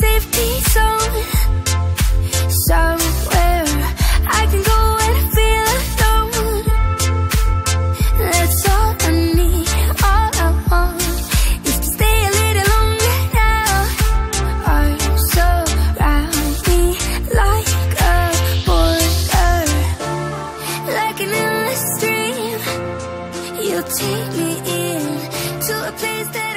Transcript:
safety zone. Somewhere I can go and feel alone. That's all I need, all I want Is to stay a little longer now. Arms surround me like a border Like an endless stream. You'll take me in to a place that